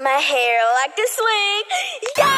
My hair like a swing. Yeah!